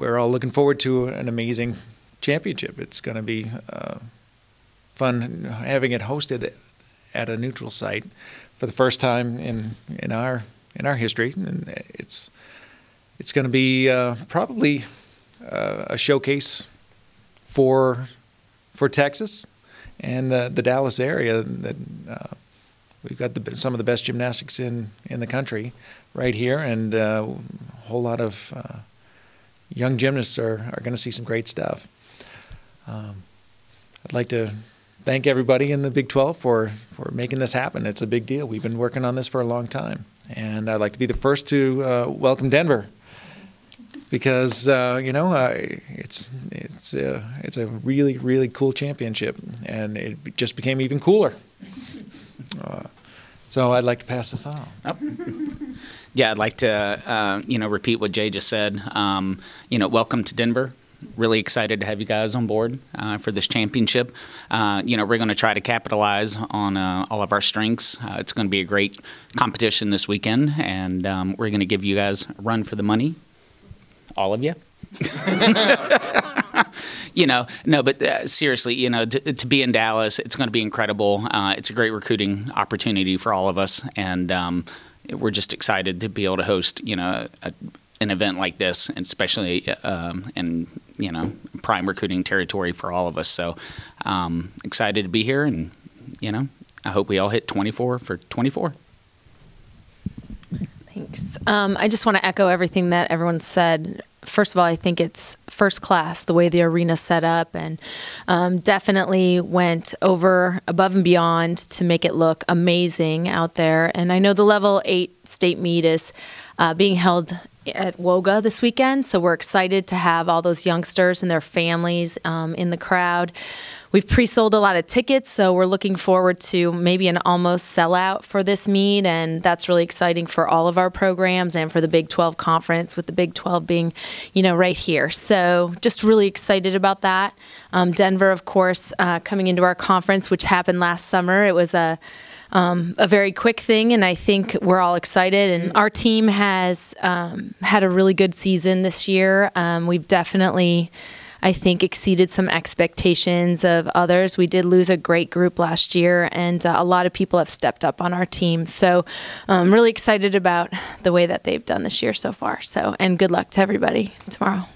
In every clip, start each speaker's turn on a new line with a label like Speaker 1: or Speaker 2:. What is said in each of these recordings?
Speaker 1: we're all looking forward to an amazing championship. It's going to be uh, fun having it hosted at a neutral site for the first time in in our in our history, and it's it's going to be uh, probably uh, a showcase for for Texas and uh, the Dallas area. That uh, we've got the, some of the best gymnastics in in the country right here, and uh, a whole lot of uh, young gymnasts are are going to see some great stuff. Um, I'd like to thank everybody in the Big 12 for, for making this happen. It's a big deal. We've been working on this for a long time. And I'd like to be the first to uh, welcome Denver because, uh, you know, uh, it's, it's, uh, it's a really, really cool championship. And it just became even cooler. Uh, so I'd like to pass this on.
Speaker 2: Oh. Yeah, I'd like to, uh, you know, repeat what Jay just said. Um, you know, welcome to Denver really excited to have you guys on board uh, for this championship. Uh, you know, we're going to try to capitalize on uh, all of our strengths. Uh, it's going to be a great competition this weekend, and um, we're going to give you guys a run for the money, all of you. you know, no, but uh, seriously, you know, to, to, be in Dallas, it's going to be incredible. Uh, it's a great recruiting opportunity for all of us, and um, we're just excited to be able to host, you know, a, an event like this, and especially um, in you know prime recruiting territory for all of us. So um, excited to be here, and you know I hope we all hit 24 for 24.
Speaker 3: Thanks. Um, I just want to echo everything that everyone said. First of all, I think it's first class the way the arena set up, and um, definitely went over above and beyond to make it look amazing out there. And I know the level eight state meet is uh, being held at Woga this weekend, so we're excited to have all those youngsters and their families um, in the crowd. We've pre-sold a lot of tickets, so we're looking forward to maybe an almost sellout for this meet, and that's really exciting for all of our programs and for the Big 12 conference, with the Big 12 being, you know, right here. So just really excited about that. Um, Denver, of course, uh, coming into our conference, which happened last summer. It was a um, a very quick thing, and I think we're all excited. And our team has um, had a really good season this year. Um, we've definitely, I think, exceeded some expectations of others. We did lose a great group last year, and uh, a lot of people have stepped up on our team. So I'm really excited about the way that they've done this year so far. So, and good luck to everybody tomorrow.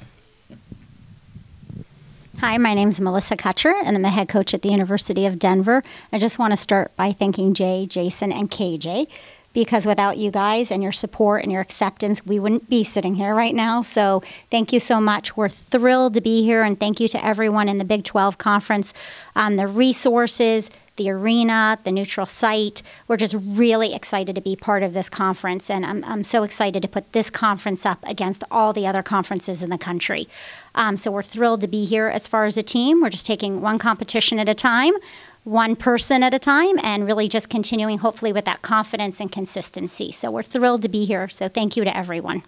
Speaker 4: Hi, my name is Melissa Kutcher, and I'm the head coach at the University of Denver. I just want to start by thanking Jay, Jason, and KJ because without you guys and your support and your acceptance, we wouldn't be sitting here right now. So thank you so much. We're thrilled to be here, and thank you to everyone in the Big 12 Conference. Um, the resources, the arena, the neutral site. We're just really excited to be part of this conference, and I'm, I'm so excited to put this conference up against all the other conferences in the country. Um, so we're thrilled to be here as far as a team. We're just taking one competition at a time one person at a time and really just continuing hopefully with that confidence and consistency. So we're thrilled to be here. So thank you to everyone.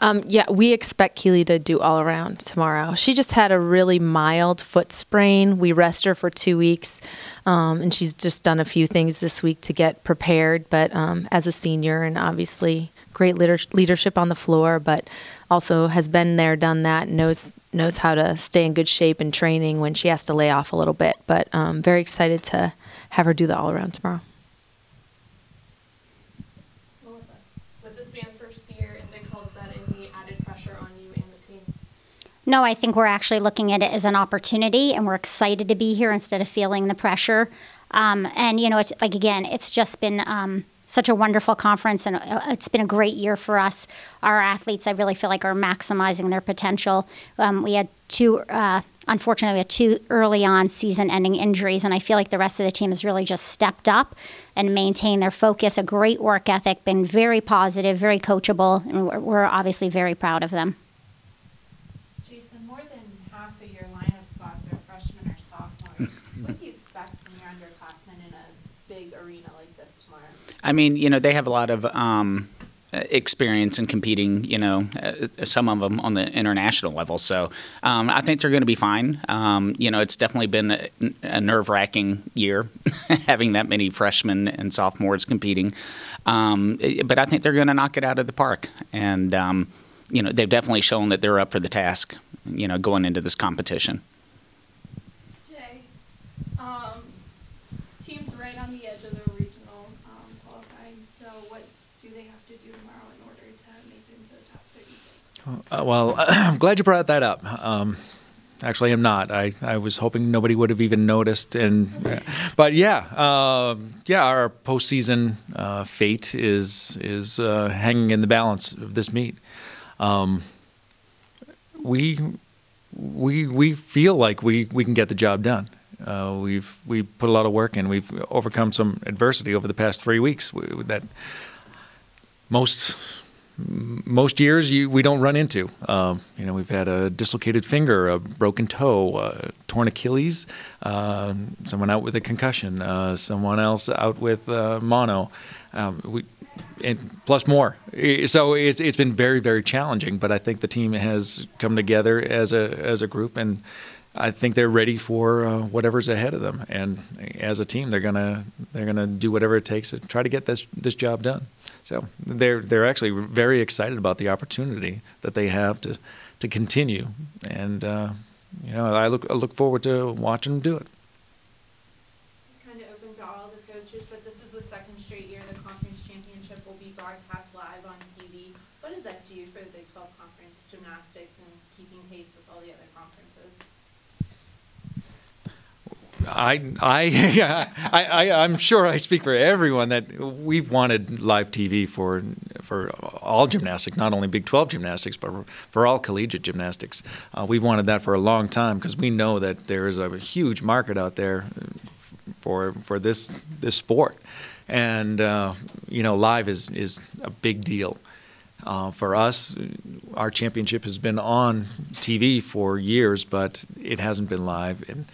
Speaker 3: Um, yeah, we expect Keely to do all around tomorrow. She just had a really mild foot sprain. We rest her for two weeks, um, and she's just done a few things this week to get prepared. But um, as a senior, and obviously great leader- leadership on the floor, but also has been there, done that, knows knows how to stay in good shape and training when she has to lay off a little bit. But um, very excited to have her do the all around tomorrow.
Speaker 4: No, I think we're actually looking at it as an opportunity, and we're excited to be here instead of feeling the pressure. Um, and you know, it's like again, it's just been um, such a wonderful conference, and uh, it's been a great year for us. Our athletes, I really feel like, are maximizing their potential. Um, we had two. Uh, unfortunately, we had two early on season ending injuries, and I feel like the rest of the team has really just stepped up and maintained their focus, a great work ethic, been very positive, very coachable, and we're, we're obviously very proud of them.
Speaker 2: I mean, you know, they have a lot of um, experience in competing, you know, uh, some of them on the international level. So um, I think they're going to be fine. Um, you know, it's definitely been a, a nerve wracking year having that many freshmen and sophomores competing. Um, but I think they're going to knock it out of the park. And, um, you know, they've definitely shown that they're up for the task. You know, going into this competition.
Speaker 5: Jay, um, team's right on the edge of the regional um, qualifying. So, what do they have to do tomorrow in order to make it into the top 36?
Speaker 1: Uh, well, I'm glad you brought that up. Um, actually, I'm not. I, I was hoping nobody would have even noticed. And uh, but yeah, uh, yeah, our postseason uh, fate is is uh, hanging in the balance of this meet. Um, we we we feel like we, we can get the job done. Uh, we've we put a lot of work in. We've overcome some adversity over the past three weeks we, that most most years you, we don't run into. Um, you know, we've had a dislocated finger, a broken toe, uh, torn Achilles, uh, someone out with a concussion, uh, someone else out with uh, mono. Um, we, and plus more. So it's it's been very very challenging, but I think the team has come together as a as a group, and I think they're ready for uh, whatever's ahead of them. And as a team, they're gonna they're gonna do whatever it takes to try to get this this job done. So they're they're actually very excited about the opportunity that they have to to continue, and uh, you know I look I look forward to watching them do it.
Speaker 5: Kind of open to all the coaches, but this is the second straight year the conference championship will be broadcast live on TV. What does that do for the Big 12 conference gymnastics and keeping pace with all the other conferences?
Speaker 1: I, I, I, I, I'm sure I speak for everyone that we've wanted live TV for, for all gymnastics, not only Big 12 gymnastics, but for all collegiate gymnastics. Uh, we've wanted that for a long time because we know that there is a huge market out there for, for this, this sport. And, uh, you know, live is, is a big deal. Uh, for us, our championship has been on TV for years, but it hasn't been live. And,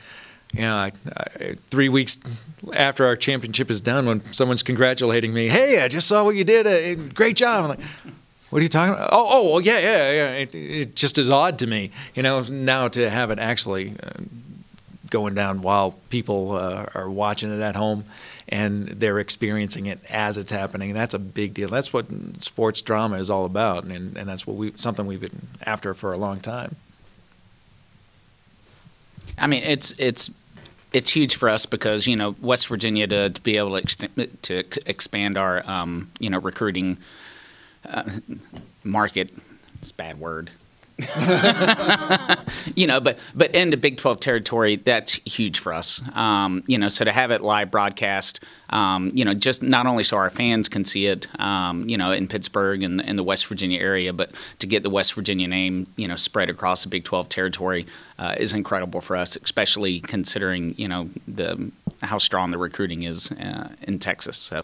Speaker 1: yeah, I, I, three weeks after our championship is done, when someone's congratulating me, hey, I just saw what you did, uh, great job. I'm like, what are you talking about? Oh, oh, well, yeah, yeah, yeah. It, it just is odd to me, you know, now to have it actually uh, going down while people uh, are watching it at home and they're experiencing it as it's happening. That's a big deal. That's what sports drama is all about, and, and that's what we something we've been after for a long time.
Speaker 2: I mean, it's it's it's huge for us because you know West Virginia to, to be able to, ex- to expand our um, you know recruiting uh, market. It's a bad word. you know, but but in the Big 12 territory, that's huge for us. Um, you know, so to have it live broadcast, um, you know, just not only so our fans can see it, um, you know, in Pittsburgh and in the West Virginia area, but to get the West Virginia name, you know, spread across the Big 12 territory uh, is incredible for us, especially considering you know the how strong the recruiting is uh, in Texas. So.